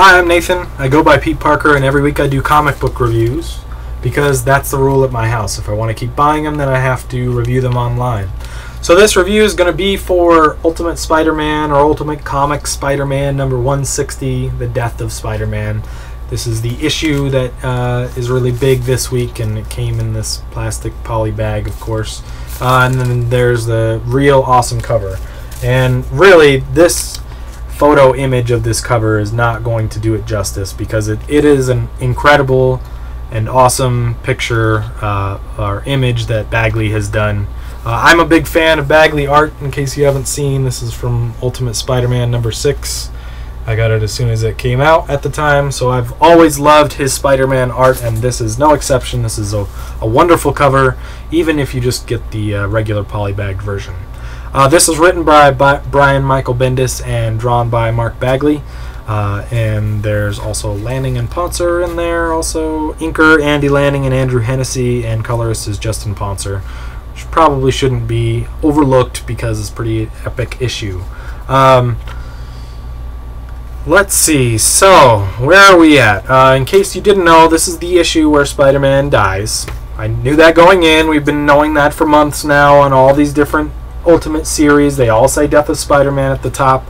Hi, I'm Nathan. I go by Pete Parker, and every week I do comic book reviews because that's the rule at my house. If I want to keep buying them, then I have to review them online. So this review is going to be for Ultimate Spider-Man or Ultimate Comics Spider-Man number 160, The Death of Spider-Man. This is the issue that uh, is really big this week, and it came in this plastic poly bag, of course. Uh, and then there's the real awesome cover. And really, this photo image of this cover is not going to do it justice because it, it is an incredible and awesome picture uh, or image that Bagley has done. Uh, I'm a big fan of Bagley art, in case you haven't seen. This is from Ultimate Spider Man number 6. I got it as soon as it came out at the time, so I've always loved his Spider Man art, and this is no exception. This is a, a wonderful cover, even if you just get the uh, regular polybagged version. Uh, this is written by, by, Brian Michael Bendis and drawn by Mark Bagley. Uh, and there's also Lanning and Ponsor in there. Also, inker Andy Lanning and Andrew Hennessy, and colorist is Justin Ponsor, which probably shouldn't be overlooked because it's pretty epic issue. Um, let's see. So, where are we at? Uh, in case you didn't know, this is the issue where Spider-Man dies. I knew that going in. We've been knowing that for months now on all these different Ultimate series. They all say Death of Spider-Man at the top.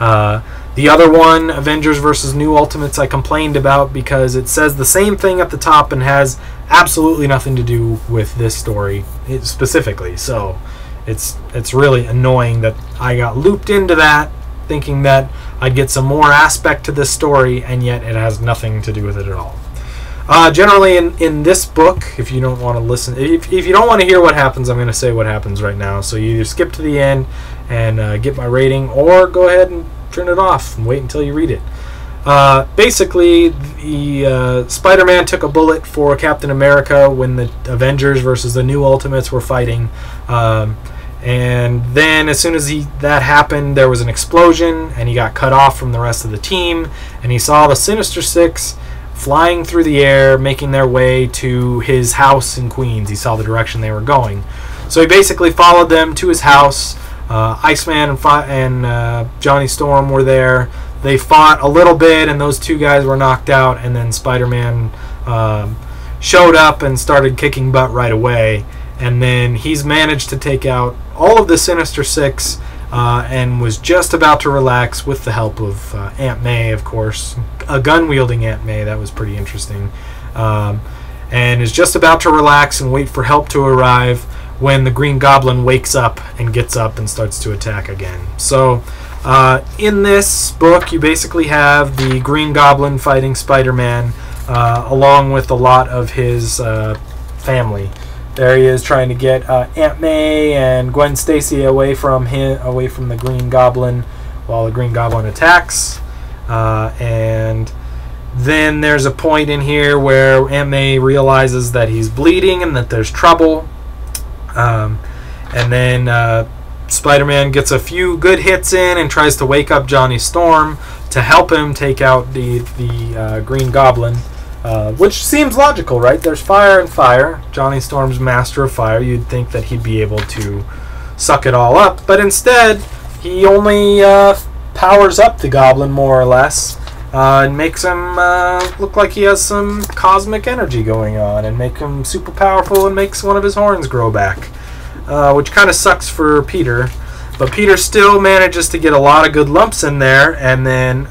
Uh, the other one, Avengers versus New Ultimates, I complained about because it says the same thing at the top and has absolutely nothing to do with this story specifically. So it's it's really annoying that I got looped into that, thinking that I'd get some more aspect to this story, and yet it has nothing to do with it at all. Uh, generally, in, in this book, if you don't want to listen, if, if you don't want to hear what happens, I'm going to say what happens right now. So you either skip to the end and uh, get my rating, or go ahead and turn it off and wait until you read it. Uh, basically, the uh, Spider-Man took a bullet for Captain America when the Avengers versus the New Ultimates were fighting. Um, and then, as soon as he that happened, there was an explosion, and he got cut off from the rest of the team. And he saw the Sinister Six flying through the air, making their way to his house in Queens. He saw the direction they were going. So he basically followed them to his house. Uh, Iceman and, and uh, Johnny Storm were there. They fought a little bit, and those two guys were knocked out. And then Spider Man um, showed up and started kicking butt right away. And then he's managed to take out all of the Sinister Six uh, and was just about to relax with the help of uh, Aunt May, of course, a gun wielding Aunt May. That was pretty interesting. Um, and is just about to relax and wait for help to arrive when the Green Goblin wakes up and gets up and starts to attack again. So, uh, in this book, you basically have the Green Goblin fighting Spider Man uh, along with a lot of his uh, family. There he is trying to get uh, Aunt May and Gwen Stacy away from him, away from the Green Goblin, while the Green Goblin attacks. Uh, and then there's a point in here where Aunt May realizes that he's bleeding and that there's trouble. Um, and then uh, Spider-Man gets a few good hits in and tries to wake up Johnny Storm to help him take out the the uh, Green Goblin. Uh, which seems logical, right? There's fire and fire. Johnny Storm's master of fire. You'd think that he'd be able to suck it all up, but instead, he only uh, powers up the goblin more or less uh, and makes him uh, look like he has some cosmic energy going on and make him super powerful and makes one of his horns grow back, uh, which kind of sucks for Peter. But Peter still manages to get a lot of good lumps in there, and then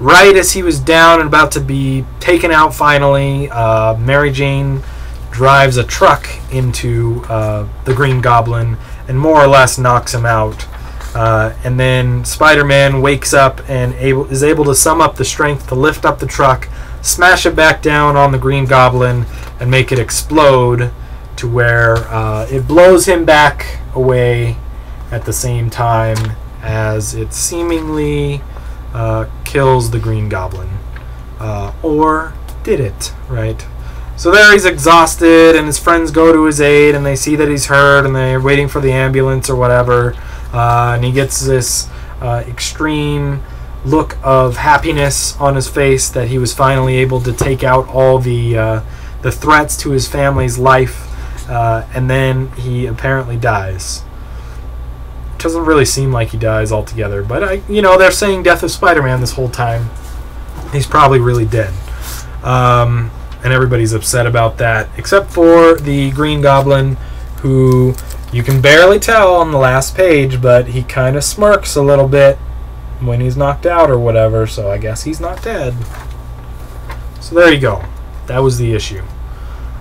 right as he was down and about to be taken out finally, uh, Mary Jane drives a truck into uh, the Green Goblin and more or less knocks him out. Uh, and then Spider-Man wakes up and able, is able to sum up the strength to lift up the truck, smash it back down on the Green Goblin, and make it explode to where uh, it blows him back away at the same time as it seemingly uh, kills the Green Goblin. Uh, or did it, right? So there he's exhausted, and his friends go to his aid, and they see that he's hurt, and they're waiting for the ambulance or whatever. Uh, and he gets this uh, extreme look of happiness on his face that he was finally able to take out all the uh, the threats to his family's life, uh, and then he apparently dies. Doesn't really seem like he dies altogether. But I, you know, they're saying death of Spider-Man this whole time. He's probably really dead. Um, and everybody's upset about that, except for the Green Goblin, who you can barely tell on the last page, but he kind of smirks a little bit when he's knocked out or whatever, so I guess he's not dead. So there you go. That was the issue.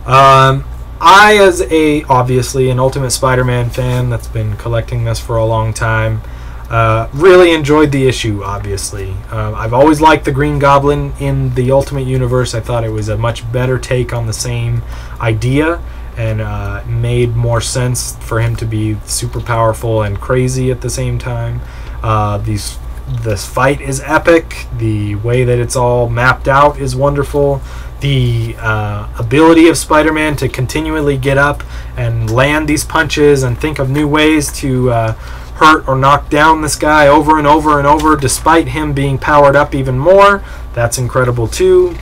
Um, I, as a obviously an Ultimate Spider-Man fan that's been collecting this for a long time, uh, really enjoyed the issue. Obviously, uh, I've always liked the Green Goblin in the Ultimate Universe. I thought it was a much better take on the same idea and uh, made more sense for him to be super powerful and crazy at the same time. Uh, these this fight is epic. The way that it's all mapped out is wonderful. The uh, ability of Spider-Man to continually get up and land these punches and think of new ways to uh, hurt or knock down this guy over and over and over, despite him being powered up even more. That's incredible too.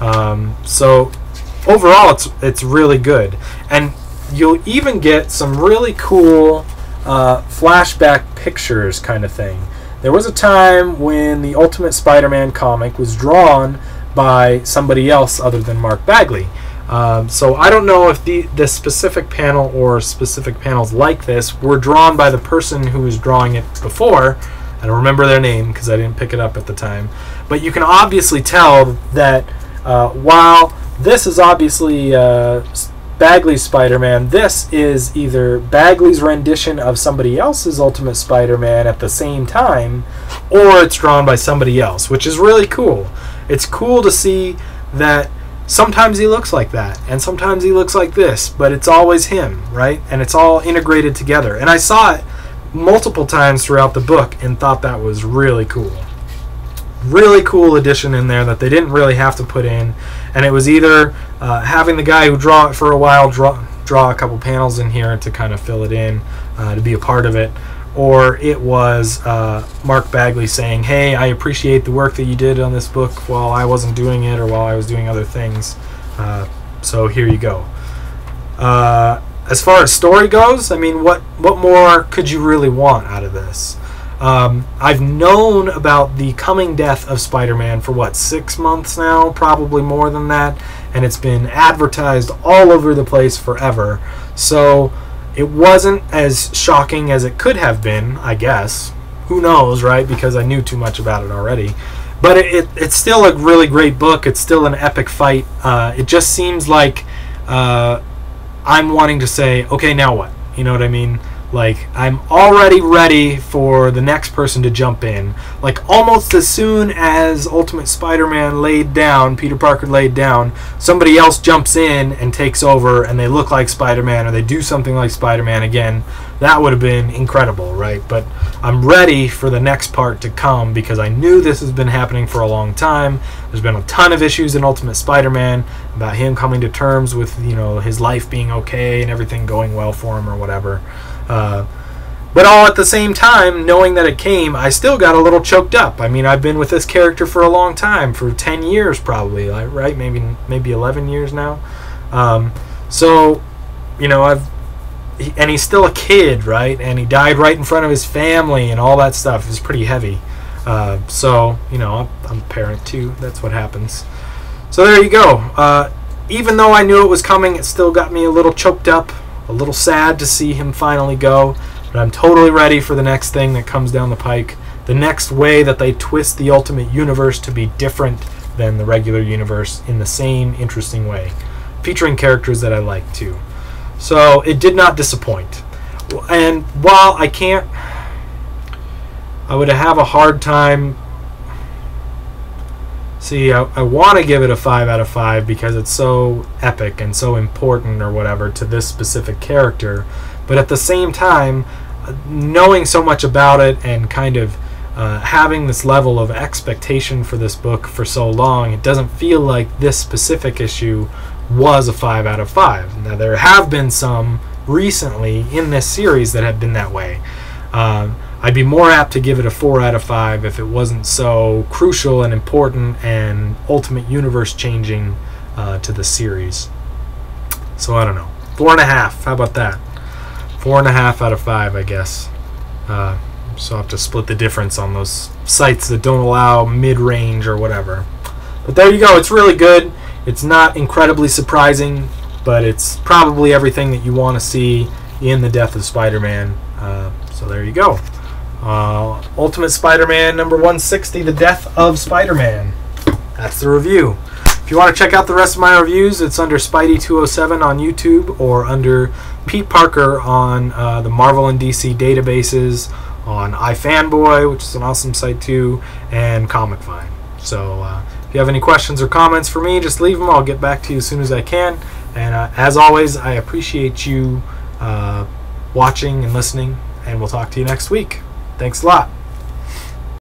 Um, so overall, it's it's really good, and you'll even get some really cool uh, flashback pictures, kind of thing. There was a time when the Ultimate Spider-Man comic was drawn by somebody else other than Mark Bagley. Um, so I don't know if the the specific panel or specific panels like this were drawn by the person who was drawing it before. I don't remember their name because I didn't pick it up at the time. But you can obviously tell that uh, while this is obviously uh, Bagley's Spider-Man, this is either Bagley's rendition of somebody else's Ultimate Spider-Man at the same time, or it's drawn by somebody else, which is really cool. It's cool to see that sometimes he looks like that and sometimes he looks like this but it's always him right? And it's all integrated together. And i saw it multiple times throughout the book and thought that was really cool really cool addition in there that they didn't really have to put in and it was either uh, having the guy who draw it for a while draw draw a couple panels in here to kind of fill it in uh, to be a part of it or it was uh, Mark Bagley saying, "Hey, I appreciate the work that you did on this book while I wasn't doing it, or while I was doing other things. Uh, so here you go." Uh, as far as story goes, I mean, what what more could you really want out of this? Um, I've known about the coming death of Spider-Man for what six months now, probably more than that, and it's been advertised all over the place forever. So it wasn't as shocking as it could have been, I guess. Who knows, right? Because I knew too much about it already. But it, it it's still a really great book. It's still an epic fight. Uh, it just seems like uh, I'm wanting to say, okay, now what? You know what I mean? Like, I'm already ready for the next person to jump in. Like, almost as soon as Ultimate Spider Man laid down, Peter Parker laid down, somebody else jumps in and takes over, and they look like Spider Man, or they do something like Spider Man again. That would have been incredible, right? But I'm ready for the next part to come because I knew this has been happening for a long time. There's been a ton of issues in Ultimate Spider Man about him coming to terms with, you know, his life being okay and everything going well for him or whatever. Uh, but all at the same time, knowing that it came, I still got a little choked up. I mean, I've been with this character for a long time, for ten years probably, right? Maybe maybe eleven years now. Um, so, you know, I've and he's still a kid, right? And he died right in front of his family, and all that stuff is pretty heavy. Uh, so, you know, I'm a parent too. That's what happens. So there you go. Uh, even though I knew it was coming, it still got me a little choked up a little sad to see him finally go, but I'm totally ready for the next thing that comes down the pike. The next way that they twist the Ultimate Universe to be different than the regular universe in the same interesting way, featuring characters that I like too. So it did not disappoint. And while I can't, I would have a hard time See, I, I want to give it a 5 out of 5 because it's so epic and so important or whatever to this specific character. But at the same time, knowing so much about it and kind of uh, having this level of expectation for this book for so long, it doesn't feel like this specific issue was a 5 out of 5. Now, there have been some recently in this series that have been that way. Um, I'd be more apt to give it a 4 out of 5 if it wasn't so crucial and important and ultimate universe changing uh, to the series. So I don't know. 4.5. How about that? 4.5 out of 5, I guess. Uh, so I'll have to split the difference on those sites that don't allow mid-range or whatever. But there you go. It's really good. It's not incredibly surprising, but it's probably everything that you want to see in the Death of Spider-Man. Uh, so there you go. Uh, Ultimate Spider-Man number 160, The Death of Spider-Man. That's the review. If you want to check out the rest of my reviews, it's under Spidey207 on YouTube or under Pete Parker on uh, the Marvel and DC databases, on iFanboy, which is an awesome site too, and Comic Vine. So uh, if you have any questions or comments for me, just leave them. I'll get back to you as soon as I can. And uh, as always, I appreciate you uh, watching and listening, and we'll talk to you next week. Thanks a lot.